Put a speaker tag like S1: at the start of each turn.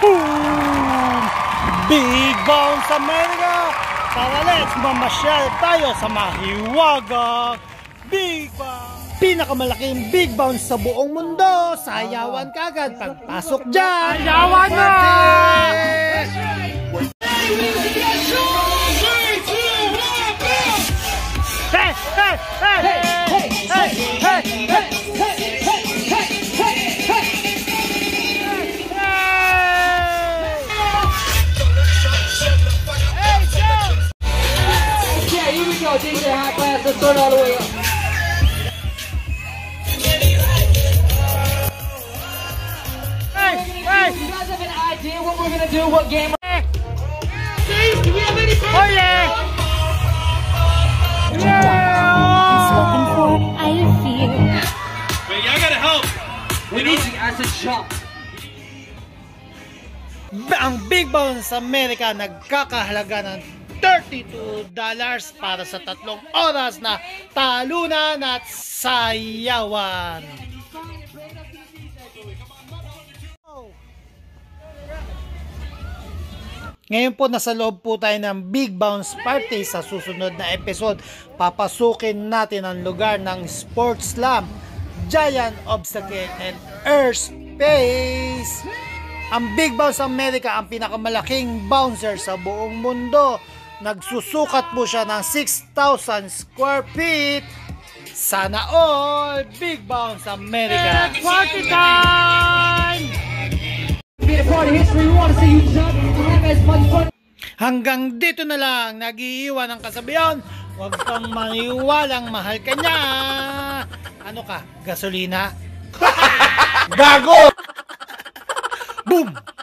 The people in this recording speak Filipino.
S1: Boom! Big Bounce America! Tara let's mamasyal tayo sa mahiwagang Big Bounce! Pinakamalaking Big Bounce sa buong mundo! Sayawan kagad pagpasok dyan! Sayawan na! Hey! Hey! Hey!
S2: Yeah, DJ High Class. Let's start all the way up.
S1: Hey! Hey!
S2: You guys have an idea what we're gonna do? What game?
S1: Oh yeah!
S3: For, I fear.
S4: Wait, y'all gotta help.
S2: We need you guys to jump.
S1: Ang Big Bounce America nagkakahalaga ng $32 para sa tatlong oras na talunan at sayawan. Ngayon po nasa loob po tayo ng Big Bounce Party sa susunod na episode. Papasukin natin ang lugar ng Sports Slam, Giant Obstacle and Earth Space. Ang Big Bounce America ang pinakamalaking bouncer sa buong mundo. Nagsusukat po siya ng 6,000 square feet. Sana all Big Bounce America. Party time!
S2: Be a part of history. We want to see you jump and have as much fun.
S1: Hanggang dito na lang, nag-iiwan ang kasabihan. Huwag kang maniwalang mahal ka niya. Ano ka, gasolina? Gago! Boom!